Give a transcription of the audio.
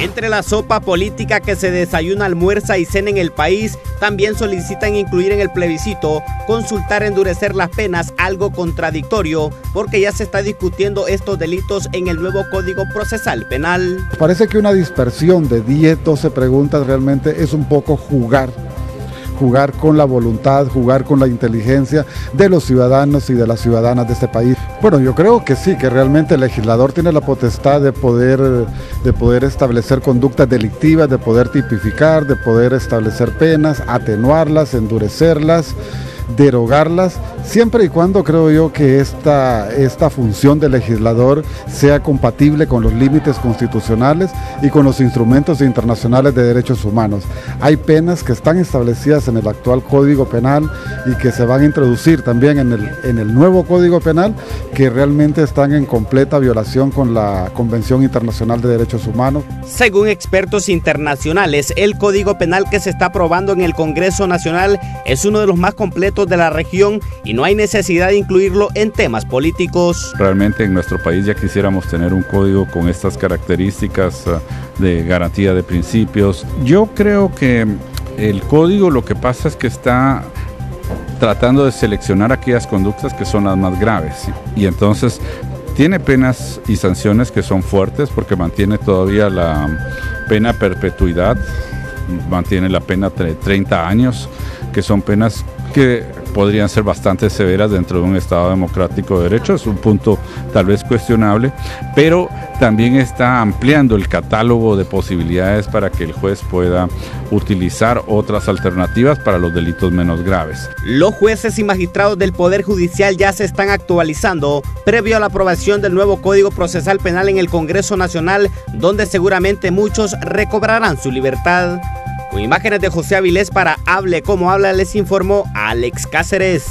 Entre la sopa política que se desayuna, almuerza y cena en el país, también solicitan incluir en el plebiscito consultar endurecer las penas, algo contradictorio, porque ya se está discutiendo estos delitos en el nuevo Código Procesal Penal. Parece que una dispersión de 10, 12 preguntas realmente es un poco jugar jugar con la voluntad, jugar con la inteligencia de los ciudadanos y de las ciudadanas de este país. Bueno, yo creo que sí, que realmente el legislador tiene la potestad de poder, de poder establecer conductas delictivas, de poder tipificar, de poder establecer penas, atenuarlas, endurecerlas derogarlas, siempre y cuando creo yo que esta, esta función del legislador sea compatible con los límites constitucionales y con los instrumentos internacionales de derechos humanos. Hay penas que están establecidas en el actual Código Penal y que se van a introducir también en el, en el nuevo Código Penal que realmente están en completa violación con la Convención Internacional de Derechos Humanos. Según expertos internacionales, el Código Penal que se está aprobando en el Congreso Nacional es uno de los más completos de la región y no hay necesidad de incluirlo en temas políticos. Realmente en nuestro país ya quisiéramos tener un código con estas características ah, de garantía de principios. Yo creo que el código lo que pasa es que está tratando de seleccionar aquellas conductas que son las más graves y entonces tiene penas y sanciones que son fuertes porque mantiene todavía la pena perpetuidad, mantiene la pena de 30 años, que son penas que podrían ser bastante severas dentro de un Estado democrático de derecho, es un punto tal vez cuestionable, pero también está ampliando el catálogo de posibilidades para que el juez pueda utilizar otras alternativas para los delitos menos graves. Los jueces y magistrados del Poder Judicial ya se están actualizando previo a la aprobación del nuevo Código Procesal Penal en el Congreso Nacional, donde seguramente muchos recobrarán su libertad. Imágenes de José Avilés para Hable como habla, les informó Alex Cáceres.